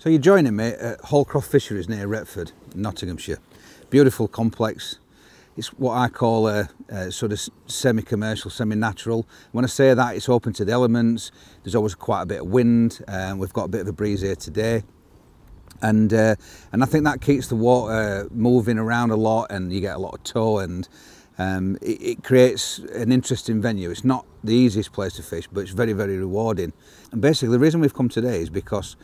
So you're joining me at Hallcroft Fisheries near Retford, Nottinghamshire. Beautiful complex. It's what I call a, a sort of semi-commercial, semi-natural. When I say that, it's open to the elements. There's always quite a bit of wind. Um, we've got a bit of a breeze here today. And, uh, and I think that keeps the water moving around a lot and you get a lot of tow and um, it, it, creates an interesting venue. It's not the easiest place to fish, but it's very, very rewarding. And basically the reason we've come today is because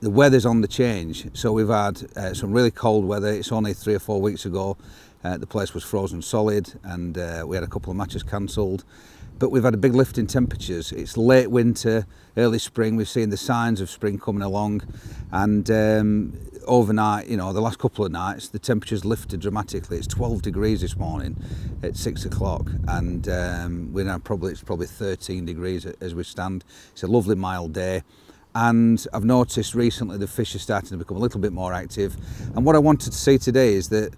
the weather's on the change. So we've had uh, some really cold weather. It's only three or four weeks ago. Uh, the place was frozen solid and uh, we had a couple of matches cancelled. But we've had a big lift in temperatures. It's late winter, early spring. We've seen the signs of spring coming along. And um, overnight, you know, the last couple of nights, the temperatures lifted dramatically. It's 12 degrees this morning at six o'clock. And um, we're now probably, it's probably 13 degrees as we stand. It's a lovely mild day. And I've noticed recently the fish are starting to become a little bit more active. And what I wanted to see today is that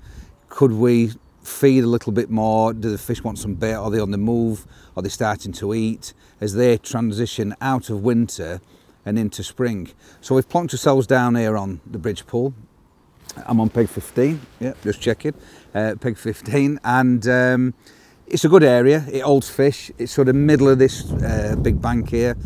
could we feed a little bit more? Do the fish want some bait? Are they on the move? Are they starting to eat? As they transition out of winter and into spring. So we've plonked ourselves down here on the bridge pool. I'm on peg 15 yeah just checking. Uh, peg 15 and um, it's a good area. It holds fish. It's sort of middle of this uh, big bank here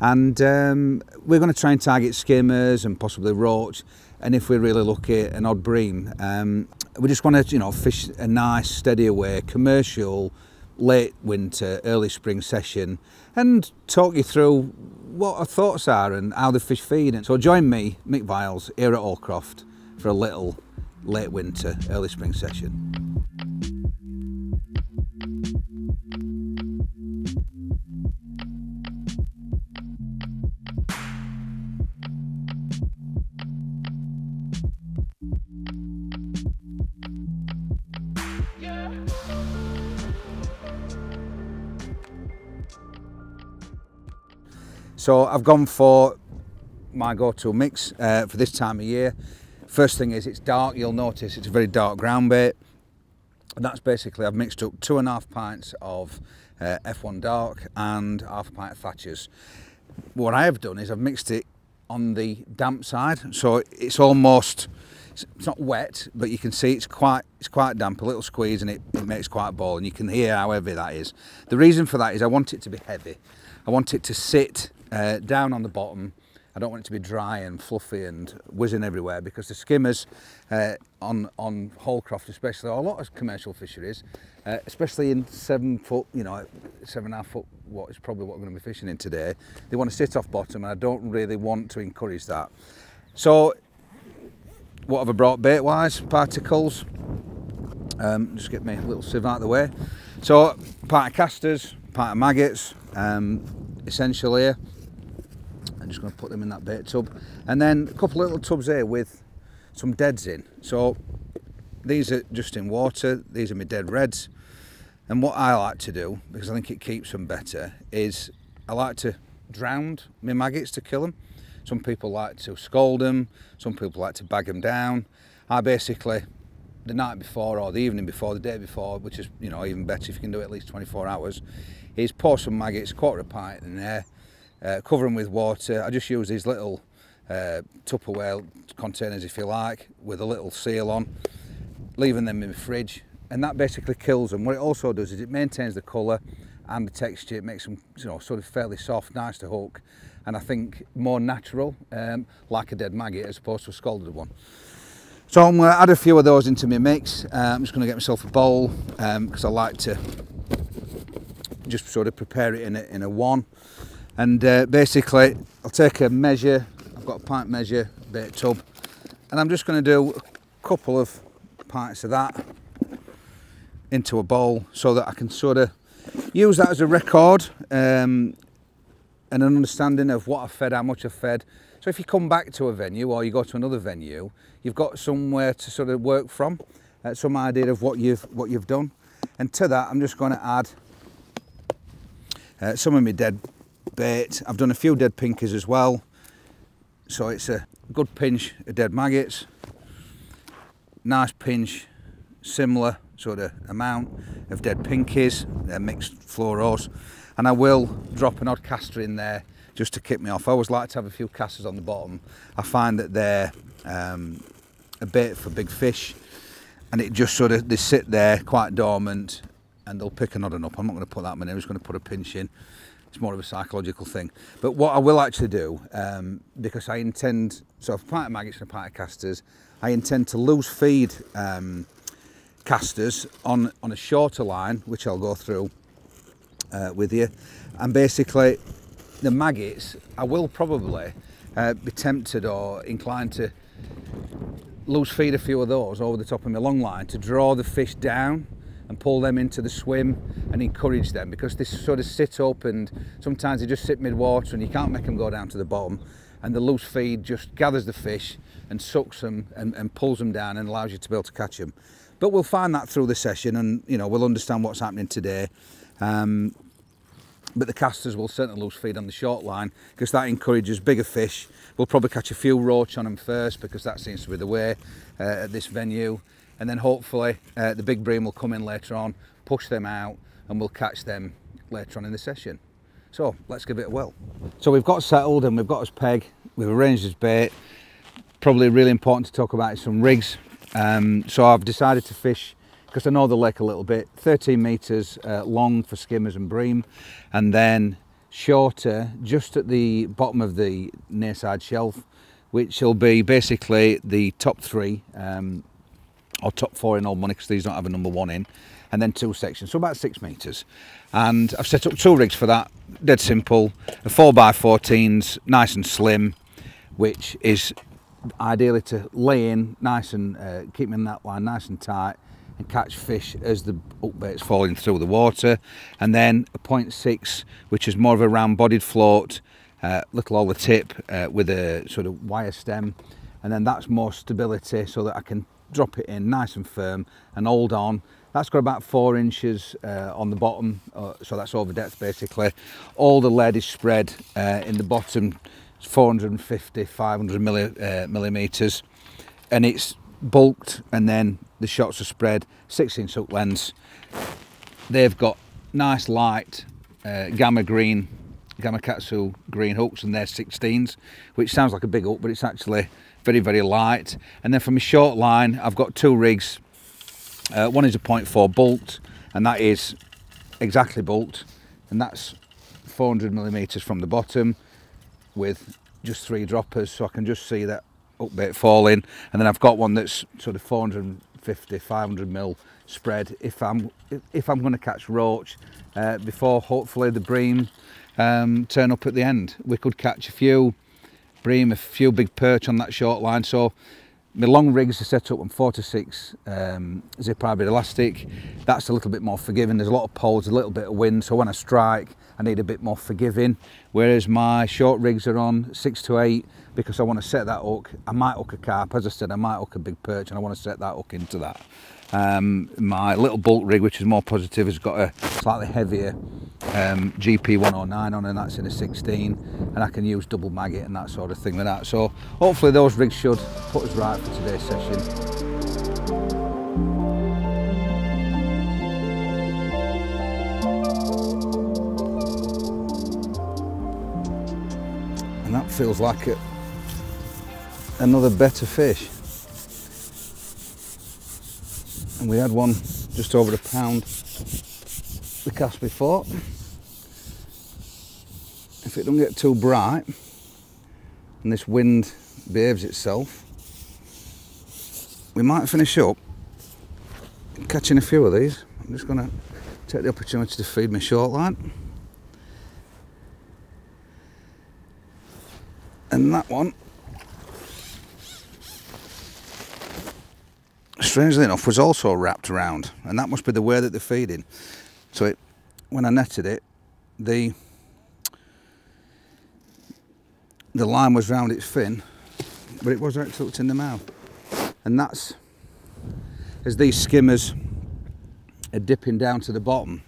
and um, we're going to try and target skimmers and possibly roach and if we're really lucky an odd bream. Um, we just want to you know fish a nice steady away commercial late winter early spring session and talk you through what our thoughts are and how the fish feed. And so join me Mick Vials here at Hallcroft for a little late winter early spring session So I've gone for my go-to mix uh, for this time of year. First thing is it's dark, you'll notice it's a very dark ground bait. And that's basically, I've mixed up two and a half pints of uh, F1 Dark and half a pint of Thatcher's. What I have done is I've mixed it on the damp side, so it's almost, it's not wet, but you can see it's quite it's quite damp, a little squeeze and it, it makes quite a ball and you can hear how heavy that is. The reason for that is I want it to be heavy. I want it to sit uh, down on the bottom. I don't want it to be dry and fluffy and whizzing everywhere because the skimmers uh, on, on Hallcroft especially, or a lot of commercial fisheries, uh, especially in seven foot, you know, seven and a half foot, what is probably what we're going to be fishing in today, they want to sit off bottom and I don't really want to encourage that. So what have I brought bait wise? Particles. Um, just get a little sieve out of the way. So part of casters, part of maggots, um, essential here. I'm just going to put them in that bait tub. And then a couple of little tubs here with some deads in. So these are just in water. These are my dead reds. And what I like to do, because I think it keeps them better, is I like to drown my maggots to kill them. Some people like to scald them. Some people like to bag them down. I basically, the night before or the evening before, the day before, which is, you know, even better if you can do it at least 24 hours, is pour some maggots, quarter a pint in there, uh, cover them with water. I just use these little uh, Tupperware containers, if you like, with a little seal on, leaving them in the fridge, and that basically kills them. What it also does is it maintains the colour and the texture. It makes them, you know, sort of fairly soft, nice to hook, and I think more natural, um, like a dead maggot as opposed to a scalded one. So I'm going to add a few of those into my mix. Uh, I'm just going to get myself a bowl because um, I like to just sort of prepare it in a, in a one and uh, basically I'll take a measure I've got a pint measure bait tub and I'm just going to do a couple of pints of that into a bowl so that I can sort of use that as a record um, and an understanding of what I've fed, how much I've fed. So if you come back to a venue or you go to another venue, you've got somewhere to sort of work from, uh, some idea of what you've what you've done. And to that, I'm just going to add uh, some of my dead bait. I've done a few dead pinkies as well. So it's a good pinch of dead maggots. Nice pinch, similar sort of amount of dead pinkies. They're mixed fluoros. And I will drop an odd caster in there just to kick me off. I always like to have a few casters on the bottom. I find that they're um, a bait for big fish and it just sort of, they sit there quite dormant and they'll pick a nodding up. I'm not going to put that many, I'm just going to put a pinch in. It's more of a psychological thing. But what I will actually do, um, because I intend, so a pint of maggots and pint of casters, I intend to loose feed um, casters on, on a shorter line, which I'll go through uh, with you. And basically, the maggots, I will probably uh, be tempted or inclined to loose feed a few of those over the top of my long line to draw the fish down and pull them into the swim and encourage them because they sort of sit up and sometimes they just sit mid-water and you can't make them go down to the bottom and the loose feed just gathers the fish and sucks them and, and pulls them down and allows you to be able to catch them. But we'll find that through the session and you know we'll understand what's happening today. Um, but the casters will certainly loose feed on the short line because that encourages bigger fish. We'll probably catch a few roach on them first because that seems to be the way uh, at this venue and then hopefully uh, the big bream will come in later on, push them out and we'll catch them later on in the session. So let's give it a whirl. So we've got settled and we've got his peg, we've arranged his bait. Probably really important to talk about some rigs. Um, so I've decided to fish because I know the lake a little bit, 13 metres uh, long for skimmers and bream, and then shorter just at the bottom of the near side shelf, which will be basically the top three um, or top four in old money because these don't have a number one in, and then two sections, so about six metres. And I've set up two rigs for that, dead simple, a 4x14s, nice and slim, which is ideally to lay in nice and uh, keep in that line nice and tight and catch fish as the bait's falling through the water. And then a 0.6, which is more of a round bodied float, uh, little over tip uh, with a sort of wire stem. And then that's more stability so that I can drop it in nice and firm and hold on. That's got about four inches uh, on the bottom, uh, so that's over depth basically. All the lead is spread uh, in the bottom, 450, 500 milli, uh, millimeters, and it's bulked and then the shots are spread 16 hook lens they've got nice light uh, Gamakatsu gamma katsu green hooks and they're 16s which sounds like a big hook but it's actually very very light. And then from a short line I've got two rigs. Uh, one is a 0.4 bolt and that is exactly bolt. And that's 400 millimeters from the bottom with just three droppers so I can just see that upbait falling. And then I've got one that's sort of 450 500 mil spread. If I'm if I'm going to catch roach uh, before hopefully the bream um, turn up at the end we could catch a few bream a few big perch on that short line. So my long rigs are set up on four to six um, zip hybrid elastic. That's a little bit more forgiving. There's a lot of poles a little bit of wind. So when I strike I need a bit more forgiving. Whereas my short rigs are on six to eight because I want to set that hook. I might hook a carp, as I said, I might hook a big perch and I want to set that hook into that. Um, my little bolt rig, which is more positive, has got a slightly heavier um, GP 109 on and that's in a 16 and I can use double maggot and that sort of thing like that. So hopefully those rigs should put us right for today's session. and that feels like it another better fish. And we had one just over a pound the cast before. If it don't get too bright and this wind behaves itself, we might finish up catching a few of these. I'm just going to take the opportunity to feed my short line. And that one strangely enough, was also wrapped around, and that must be the way that they're feeding. So it, when I netted it, the the line was round its fin, but it was actually hooked in the mouth. And that's as these skimmers are dipping down to the bottom,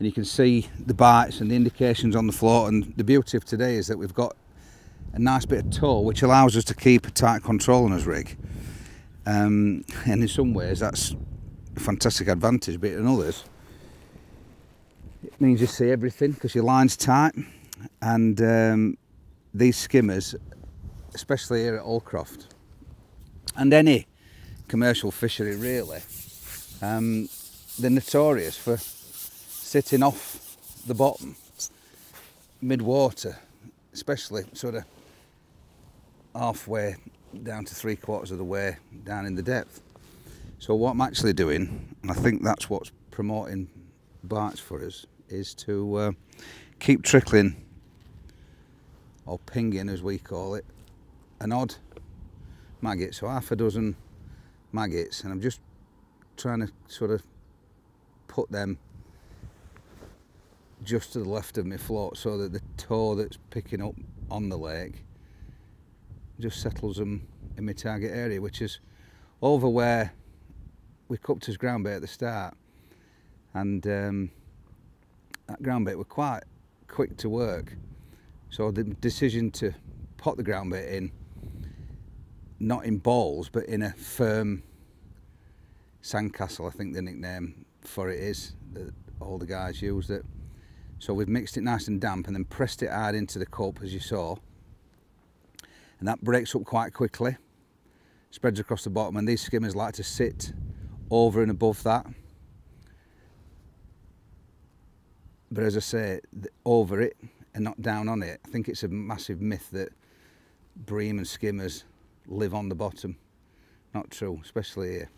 and you can see the bites and the indications on the floor. And the beauty of today is that we've got a nice bit of tow, which allows us to keep a tight control on his rig. Um, and in some ways that's a fantastic advantage, but in others it means you see everything because your line's tight. And um, these skimmers, especially here at Hallcroft, and any commercial fishery really, um, they're notorious for sitting off the bottom mid-water, especially sort of halfway down to three quarters of the way down in the depth. So what I'm actually doing, and I think that's what's promoting bites for us, is to uh, keep trickling, or pinging as we call it, an odd maggot, so half a dozen maggots, and I'm just trying to sort of put them just to the left of my float so that the tow that's picking up on the lake just settles them in my target area which is over where we cupped as ground bait at the start. And um, that ground bait were quite quick to work. So the decision to pot the ground bait in not in balls but in a firm sandcastle I think the nickname for it is that all the guys used it. So we've mixed it nice and damp and then pressed it hard into the cup as you saw. And that breaks up quite quickly, spreads across the bottom and these skimmers like to sit over and above that. But as I say, over it and not down on it. I think it's a massive myth that bream and skimmers live on the bottom. Not true, especially here.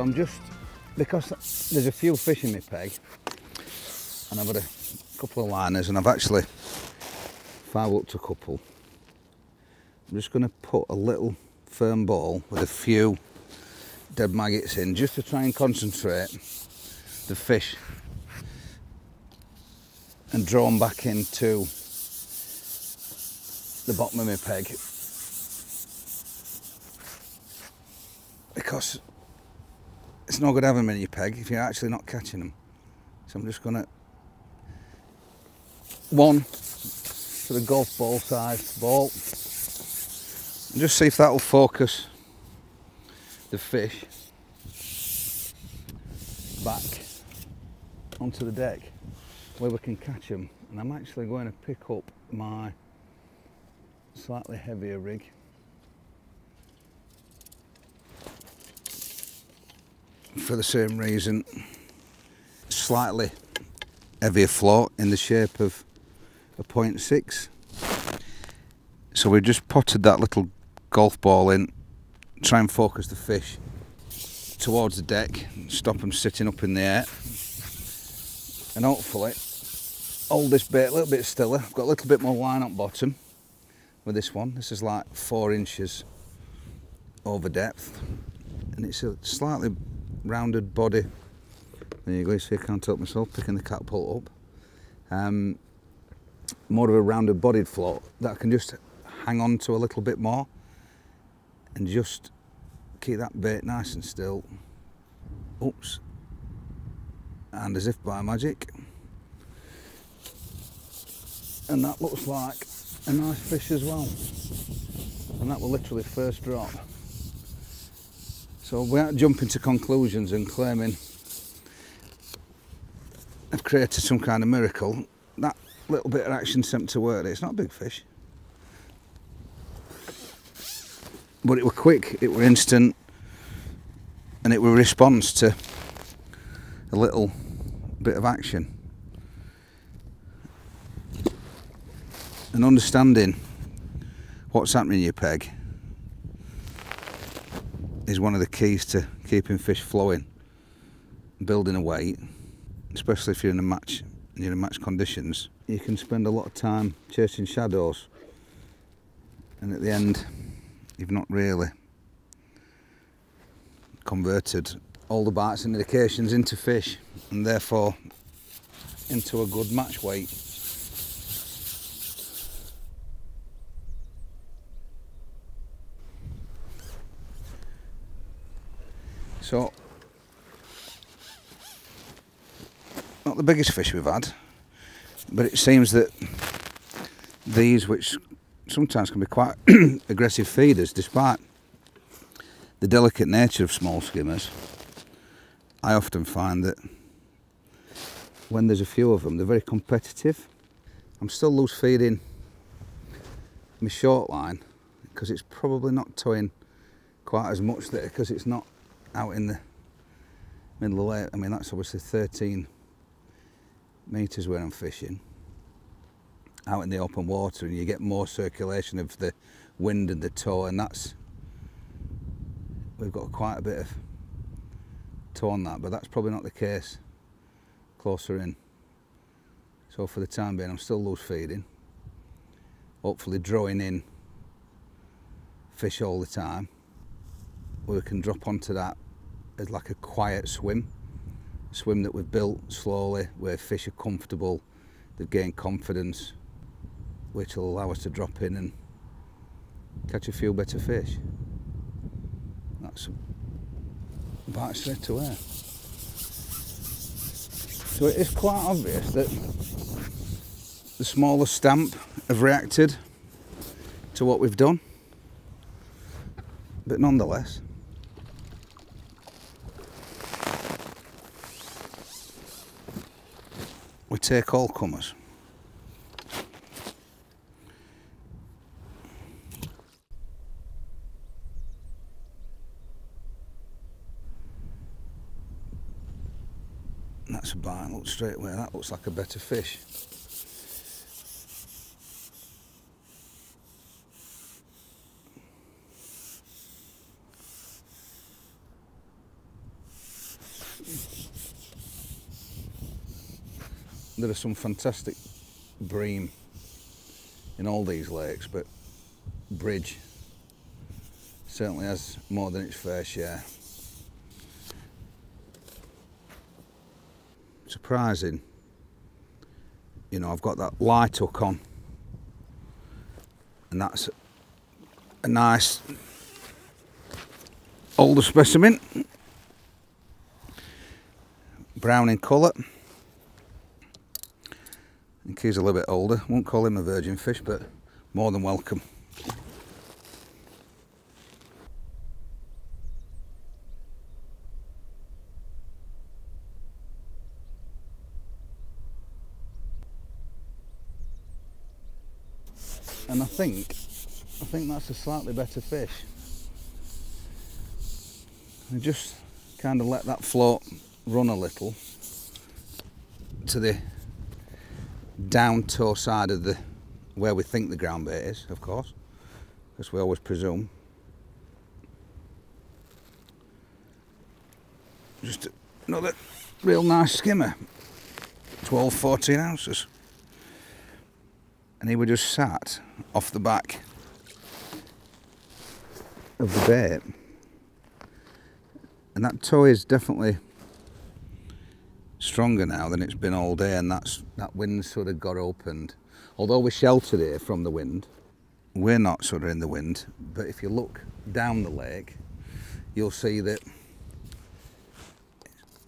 So I'm just, because there's a few fish in my peg, and I've got a couple of liners, and I've actually to a couple. I'm just going to put a little firm ball with a few dead maggots in, just to try and concentrate the fish and draw them back into the bottom of my peg because it's not good having them in your peg if you're actually not catching them. So I'm just going to, one sort of golf ball size ball, and just see if that will focus the fish back onto the deck where we can catch them. And I'm actually going to pick up my slightly heavier rig for the same reason. Slightly heavier float in the shape of a 0.6. So we just potted that little golf ball in, try and focus the fish towards the deck, stop them sitting up in the air. And hopefully hold this bait a little bit stiller. I've got a little bit more line up bottom with this one. This is like four inches over depth and it's a slightly rounded body. There you go, see I can't help myself picking the catapult up. Um, more of a rounded bodied float that I can just hang on to a little bit more and just keep that bait nice and still. Oops. And as if by magic. And that looks like a nice fish as well. And that will literally first drop. So without jumping to conclusions and claiming I've created some kind of miracle, that little bit of action seemed to work. It's not a big fish. But it were quick, it were instant, and it were response to a little bit of action. And understanding what's happening in your peg is one of the keys to keeping fish flowing, building a weight, especially if you're in a match you're in match conditions. You can spend a lot of time chasing shadows, and at the end, you've not really converted all the bites and indications into fish, and therefore into a good match weight. So, not the biggest fish we've had, but it seems that these which sometimes can be quite aggressive feeders despite the delicate nature of small skimmers. I often find that when there's a few of them, they're very competitive. I'm still loose feeding my short line because it's probably not towing quite as much there because it's not out in the middle of the lake. I mean, that's obviously 13 metres where I'm fishing. Out in the open water and you get more circulation of the wind and the tow and that's we've got quite a bit of tow on that but that's probably not the case closer in. So for the time being I'm still loose feeding. Hopefully drawing in fish all the time we can drop onto that as like a quiet swim. Swim that we've built slowly where fish are comfortable they've gained confidence which will allow us to drop in and catch a few better fish. That's bite straight away. So it is quite obvious that the smaller stamp have reacted to what we've done. But nonetheless take all comers. That's a bite, look straight away, that looks like a better fish. There are some fantastic bream in all these lakes, but Bridge certainly has more than its fair share. Surprising, you know, I've got that light hook on, and that's a nice older specimen, brown in colour think he's a little bit older. Won't call him a virgin fish, but more than welcome. And I think, I think that's a slightly better fish. I just kind of let that float run a little to the down tow side of the where we think the ground bait is, of course, because we always presume. Just another real nice skimmer, 12, 14 ounces. And he was just sat off the back of the bait. And that toy is definitely stronger now than it's been all day and that's that wind sort of got opened. Although we're sheltered here from the wind we're not sort of in the wind but if you look down the lake you'll see that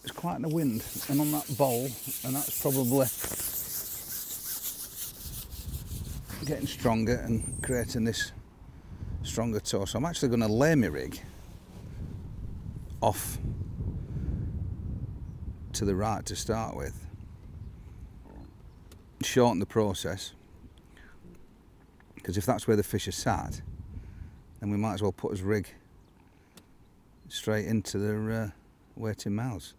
it's quite in the wind and on that bowl and that's probably getting stronger and creating this stronger tow so I'm actually going to lay my rig off to the right to start with. Shorten the process because if that's where the fish are sat, then we might as well put his rig straight into their uh, waiting mouths.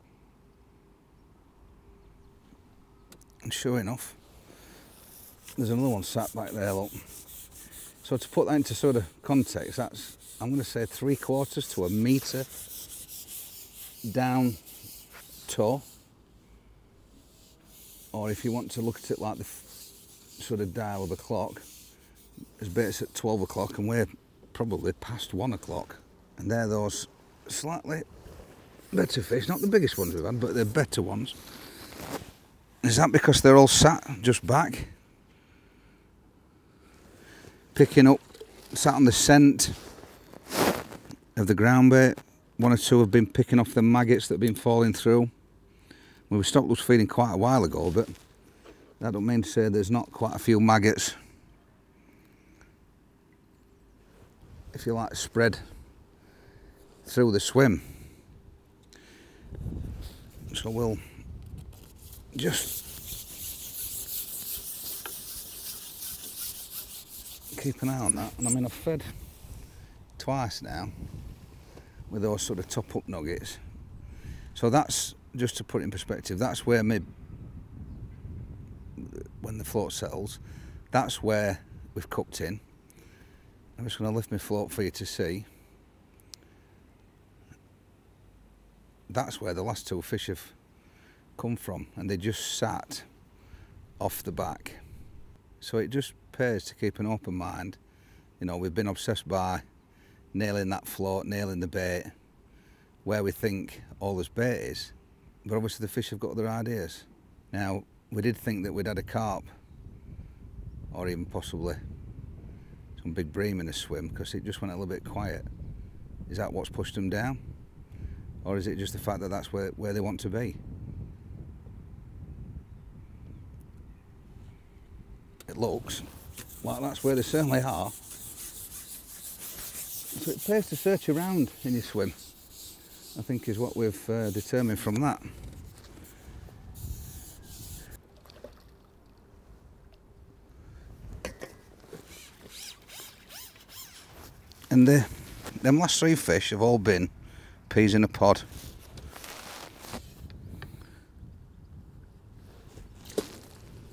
And sure enough, there's another one sat back there, look. So to put that into sort of context, that's, I'm going to say three quarters to a metre down tow. Or if you want to look at it like the sort of dial of a clock there's baits at 12 o'clock and we're probably past 1 o'clock and they're those slightly better fish not the biggest ones we've had but they're better ones. Is that because they're all sat just back? Picking up sat on the scent of the ground bait one or two have been picking off the maggots that have been falling through. We stopped loose feeding quite a while ago, but that don't mean to say there's not quite a few maggots if you like, spread through the swim. So we'll just keep an eye on that. And I mean, I've fed twice now with those sort of top up nuggets. So that's just to put it in perspective. That's where my when the float settles, that's where we've cooked in. I'm just going to lift my float for you to see. That's where the last two fish have come from and they just sat off the back. So it just pays to keep an open mind. You know, we've been obsessed by nailing that float, nailing the bait, where we think all this bait is. But obviously the fish have got other ideas. Now, we did think that we'd had a carp, or even possibly some big bream in a swim, because it just went a little bit quiet. Is that what's pushed them down? Or is it just the fact that that's where, where they want to be? It looks like that's where they certainly are. So it pays to search around in your swim, I think is what we've uh, determined from that. And the, them last three fish have all been peas in a pod.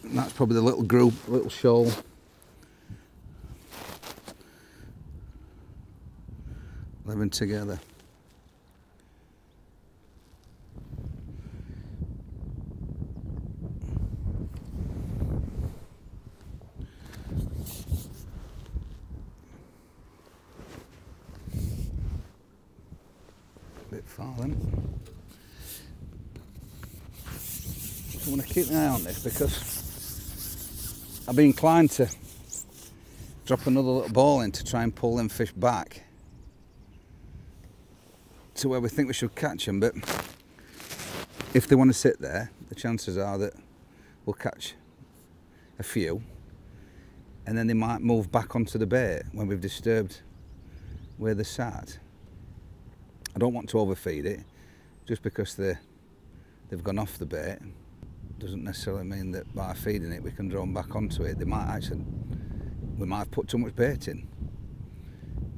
And that's probably the little group, little shoal. Together. bit far then. I want to keep an eye on this because I've be inclined to drop another little ball in to try and pull them fish back to where we think we should catch them but if they want to sit there the chances are that we'll catch a few and then they might move back onto the bait when we've disturbed where they're sat. I don't want to overfeed it just because they they've gone off the bait doesn't necessarily mean that by feeding it we can draw them back onto it. They might actually we might have put too much bait in.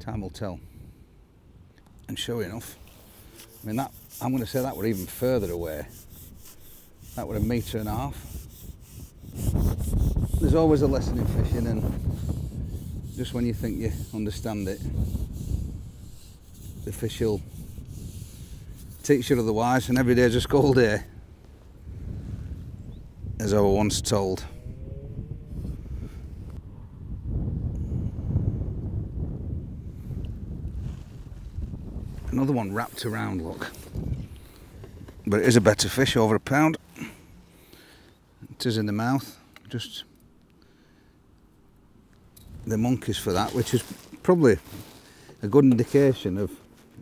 Time will tell. And sure enough, I mean that I'm going to say that we're even further away. That were a metre and a half. There's always a lesson in fishing and just when you think you understand it, the fish will teach you otherwise and every day's a school day as I was once told. Another one wrapped around, look. But it is a better fish, over a pound. It is in the mouth, just the monkeys for that, which is probably a good indication of,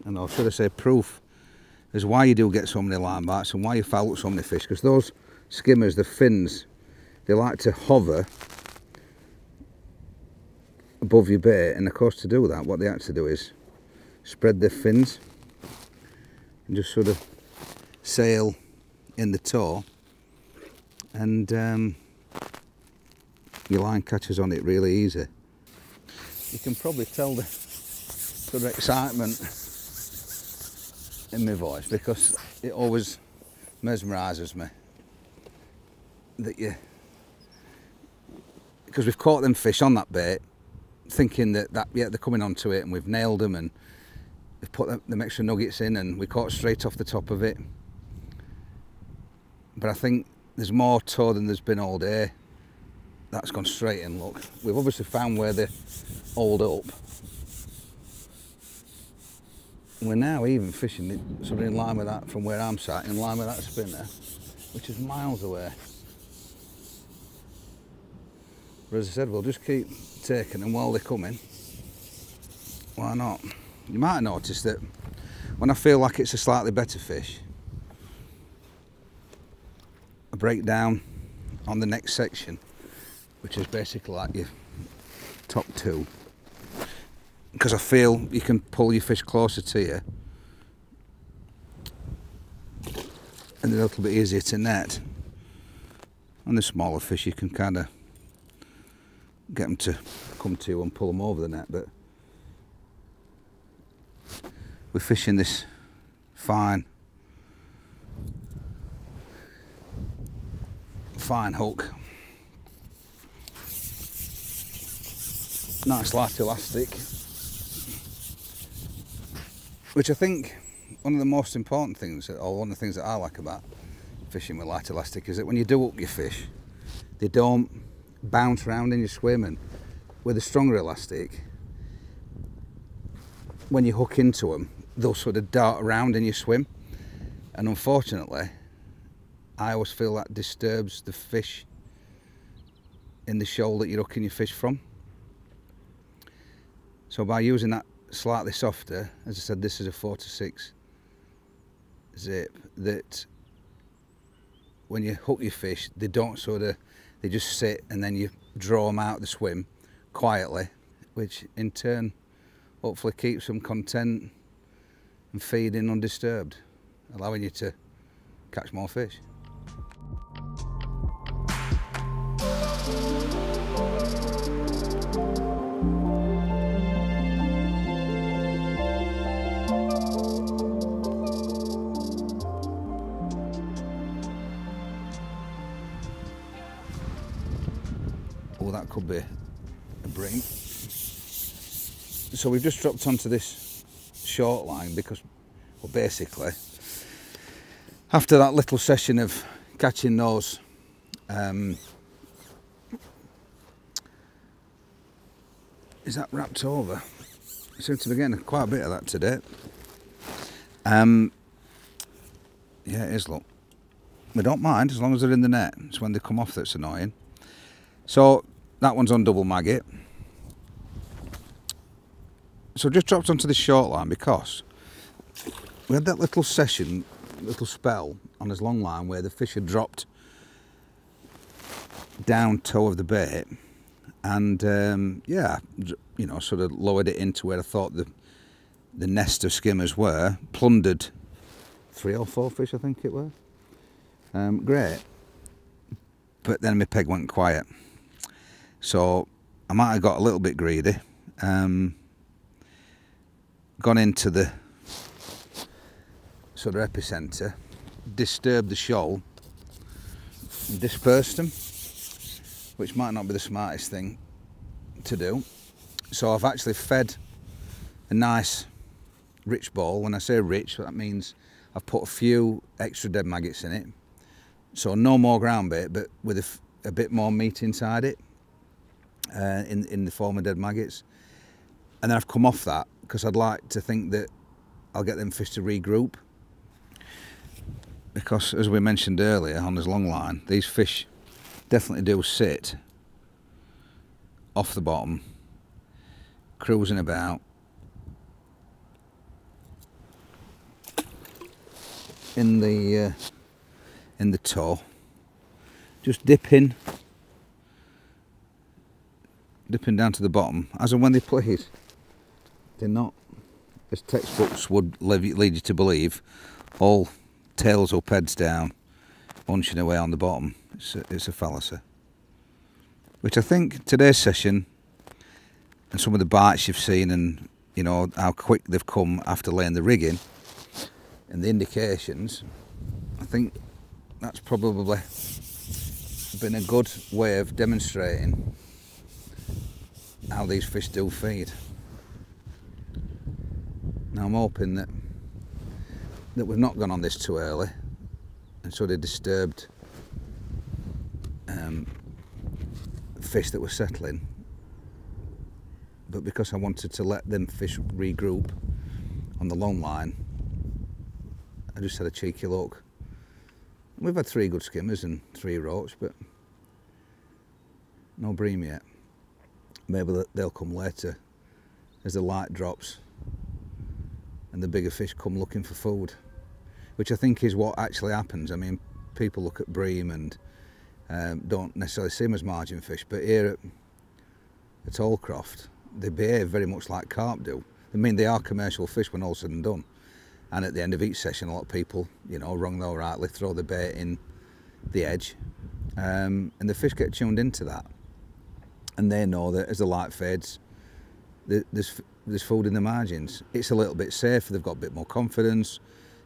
and or should I say proof, is why you do get so many line bites and why you foul so many fish, because those skimmers, the fins, they like to hover above your bait, and of course to do that, what they actually do is spread their fins and just sort of sail in the tow and um, your line catches on it really easy. You can probably tell the sort of excitement in my voice because it always mesmerises me that you because we've caught them fish on that bait thinking that, that yeah they're coming onto it and we've nailed them and we've put the, the extra nuggets in and we caught straight off the top of it. But I think there's more tow than there's been all day. That's gone straight in look. We've obviously found where they hold up. We're now even fishing of in line with that from where I'm sat in line with that spinner which is miles away. But as I said we'll just keep taking them while they're coming why not you might notice that when I feel like it's a slightly better fish I break down on the next section which is basically like your top two because I feel you can pull your fish closer to you and they're a little bit easier to net. On the smaller fish you can kind of get them to come to you and pull them over the net but we're fishing this fine fine hook nice light elastic which I think one of the most important things or one of the things that I like about fishing with light elastic is that when you do hook your fish they don't bounce around in your swim and with a stronger elastic when you hook into them they'll sort of dart around in your swim. And unfortunately I always feel that disturbs the fish in the shoal that you're hooking your fish from. So by using that slightly softer as I said this is a 4 to 6 zip that when you hook your fish they don't sort of they just sit and then you draw them out of the swim quietly which in turn hopefully keeps them content and feeding undisturbed allowing you to catch more fish. Oh, that could be a bream. So we've just dropped onto this short line because, well, basically, after that little session of catching those um, is that wrapped over? I seem to be getting quite a bit of that today. Um, yeah, it is, look. We don't mind as long as they're in the net. It's when they come off that's annoying. So that one's on double maggot. So just dropped onto this short line because we had that little session, little spell on this long line where the fish had dropped down tow of the bait and um, yeah, you know, sort of lowered it into where I thought the the nest of skimmers were, plundered three or four fish I think it were. Um, great. But then my peg went quiet. So I might have got a little bit greedy. Um, gone into the sort of epicenter, disturbed the shoal, dispersed them, which might not be the smartest thing to do. So I've actually fed a nice rich ball. When I say rich, that means I've put a few extra dead maggots in it. So no more ground bait, but with a, a bit more meat inside it uh, in, in the form of dead maggots. And then I've come off that because I'd like to think that I'll get them fish to regroup. Because as we mentioned earlier on this long line, these fish definitely do sit off the bottom, cruising about. in the uh, in the tow just dipping dipping down to the bottom as and when they please. They're not, as textbooks would lead you to believe, all tails up, heads down, bunching away on the bottom. It's a, it's a fallacy. Which I think today's session and some of the bites you've seen and you know how quick they've come after laying the rigging and the indications, I think that's probably been a good way of demonstrating how these fish do feed. Now I'm hoping that that we've not gone on this too early and sort of disturbed um, fish that were settling. But because I wanted to let them fish regroup on the long line I just had a cheeky look. We've had three good skimmers and three roach but no bream yet. Maybe they'll come later as the light drops and the bigger fish come looking for food which I think is what actually happens I mean people look at bream and um, don't necessarily see them as margin fish but here at, at Hallcroft they behave very much like carp do. I mean, they are commercial fish when all said and done. And at the end of each session, a lot of people, you know, wrong or rightly, throw the bait in the edge, um, and the fish get tuned into that, and they know that as the light fades, there's there's food in the margins. It's a little bit safer. They've got a bit more confidence.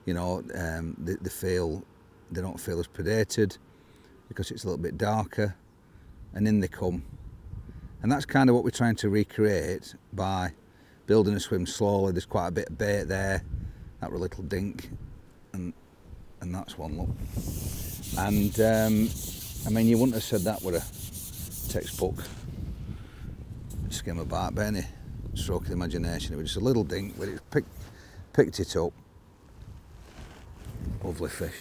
You know, um, they, they feel they don't feel as predated because it's a little bit darker, and in they come. And that's kind of what we're trying to recreate by building a swim slowly. There's quite a bit of bait there, that a little dink, and and that's one look. And um, I mean, you wouldn't have said that with a textbook skim bark, Benny stroke of the imagination. It was just a little dink, but it picked, picked it up. Lovely fish.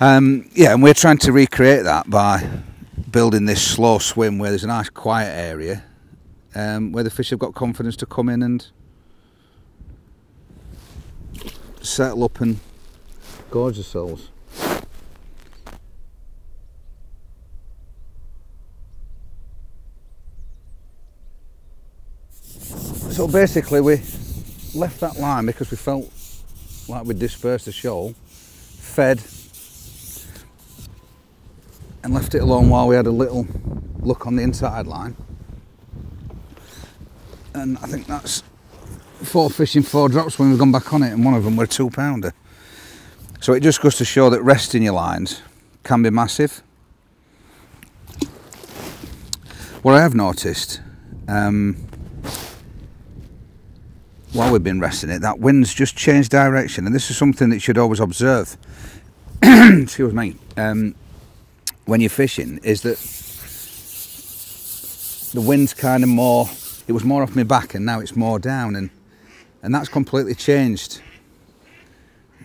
Um, yeah, and we're trying to recreate that by building this slow swim where there's a nice quiet area um, where the fish have got confidence to come in and settle up and gorge themselves. So basically we left that line because we felt like we'd dispersed the shoal, fed and left it alone while we had a little look on the inside line. And I think that's four fish in four drops when we've gone back on it and one of them were a two pounder. So it just goes to show that resting your lines can be massive. What I have noticed um, while we've been resting it, that wind's just changed direction, and this is something that you should always observe. Excuse me. Um, when you're fishing, is that the wind's kind of more. It was more off my back, and now it's more down, and and that's completely changed.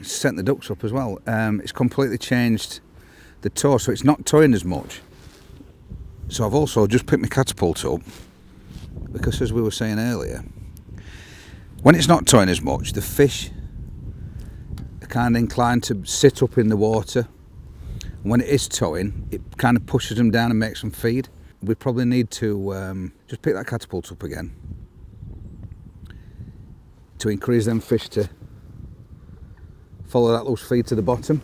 sent the ducks up as well. Um, it's completely changed the tow, so it's not towing as much. So I've also just picked my catapult up because, as we were saying earlier, when it's not towing as much, the fish are kind of inclined to sit up in the water. when it is towing, it kind of pushes them down and makes them feed. We probably need to um, just pick that catapult up again to increase them fish to follow that loose feed to the bottom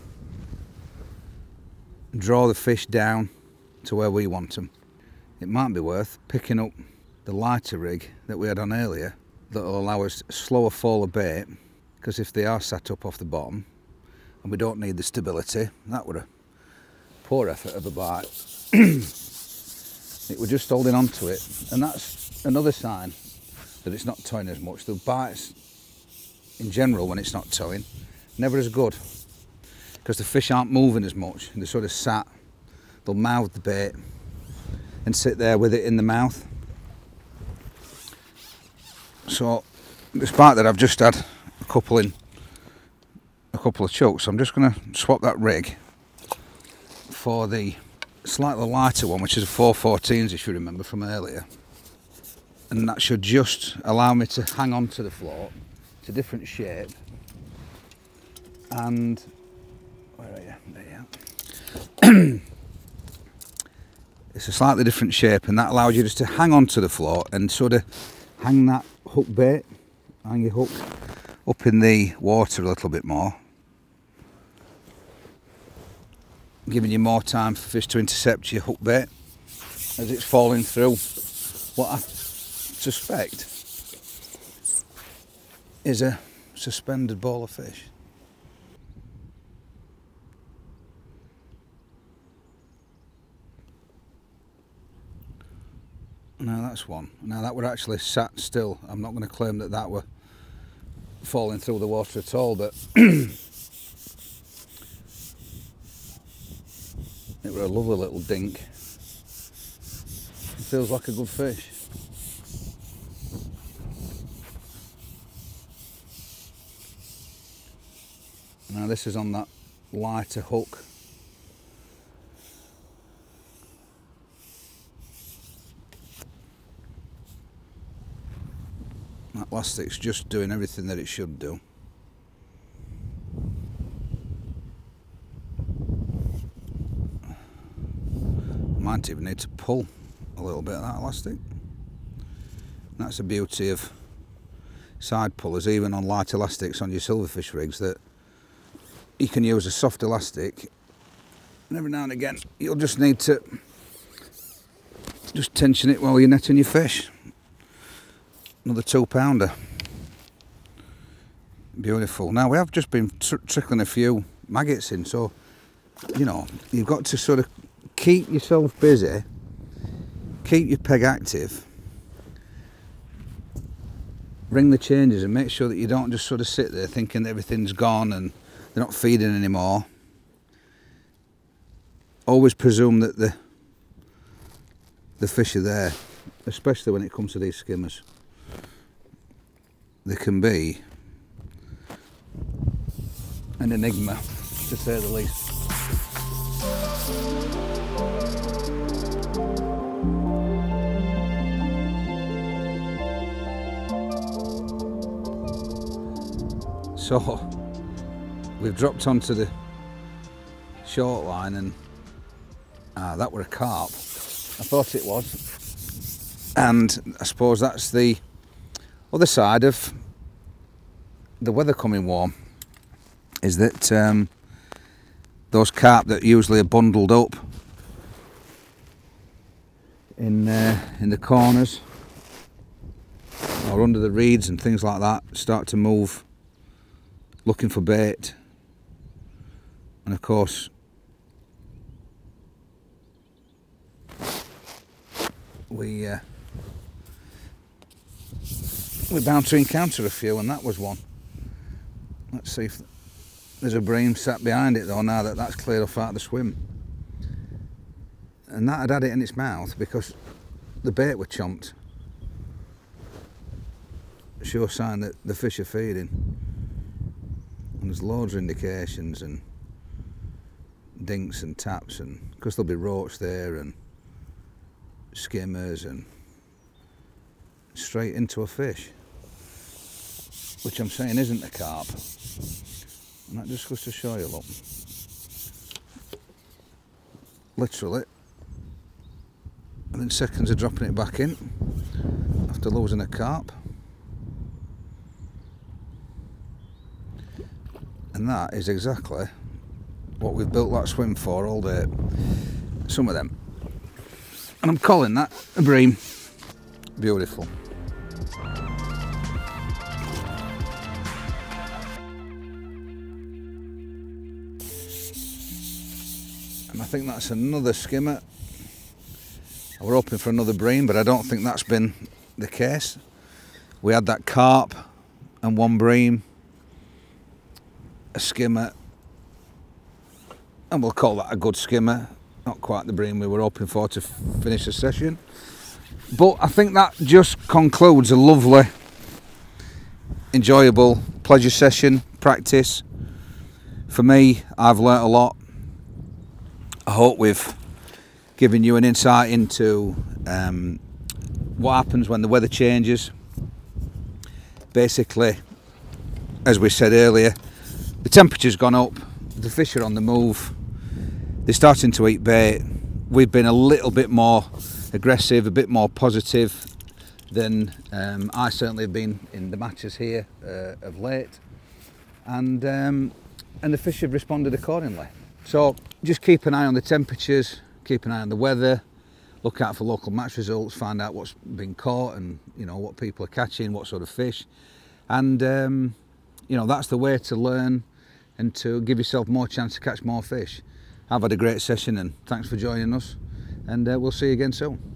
draw the fish down to where we want them. It might be worth picking up the lighter rig that we had on earlier that will allow us slower fall of bait because if they are sat up off the bottom and we don't need the stability, that would a poor effort of a bite. it we're just holding on to it and that's another sign that it's not towing as much. The bites in general when it's not towing never as good because the fish aren't moving as much. They're sort of sat, they'll mouth the bait and sit there with it in the mouth so despite that I've just had a couple in a couple of chokes I'm just going to swap that rig for the slightly lighter one which is a 414s if you remember from earlier and that should just allow me to hang on to the float it's a different shape and where are you? There you are. it's a slightly different shape and that allows you just to hang on to the float and sort of hang that hook bait, hang your hook up in the water a little bit more. Giving you more time for fish to intercept your hook bait as it's falling through what I suspect is a suspended ball of fish. Now that's one. Now that were actually sat still. I'm not going to claim that that were falling through the water at all, but it were a lovely little dink. It feels like a good fish. Now this is on that lighter hook That elastic's just doing everything that it should do. Might even need to pull a little bit of that elastic. That's the beauty of side pullers, even on light elastics on your silverfish rigs, that you can use a soft elastic and every now and again you'll just need to just tension it while you're netting your fish. Another two pounder. Beautiful. Now we have just been tr trickling a few maggots in, so you know you've got to sort of keep yourself busy, keep your peg active, ring the changes, and make sure that you don't just sort of sit there thinking everything's gone and they're not feeding anymore. Always presume that the the fish are there, especially when it comes to these skimmers. They can be an enigma, to say the least. So we've dropped onto the short line and ah, that were a carp. I thought it was. And I suppose that's the other side of the weather coming warm is that um, those carp that usually are bundled up in uh, in the corners or under the reeds and things like that start to move looking for bait. And of course we uh, we're bound to encounter a few and that was one. Let's see if there's a bream sat behind it though now that that's cleared off out of the swim. And that had had it in its mouth because the bait were chomped. Sure sign that the fish are feeding. And there's loads of indications and dinks and taps and because there'll be roach there and skimmers and straight into a fish which I'm saying isn't a carp. And that just goes to show you look. Literally. Within seconds of dropping it back in after losing a carp. And that is exactly what we've built that swim for all day. Some of them. And I'm calling that a bream. Beautiful. Think that's another skimmer. We're hoping for another bream, but I don't think that's been the case. We had that carp and one bream, a skimmer, and we'll call that a good skimmer not quite the bream we were hoping for to finish the session. But I think that just concludes a lovely, enjoyable pleasure session, practice. For me, I've learnt a lot. Hope we've given you an insight into um, what happens when the weather changes. Basically, as we said earlier, the temperature's gone up, the fish are on the move, they're starting to eat bait. We've been a little bit more aggressive, a bit more positive than um, I certainly have been in the matches here uh, of late. And, um, and the fish have responded accordingly. So just keep an eye on the temperatures, keep an eye on the weather, look out for local match results, find out what's been caught and you know what people are catching, what sort of fish. And um, you know that's the way to learn and to give yourself more chance to catch more fish. I've had a great session and thanks for joining us and uh, we'll see you again soon.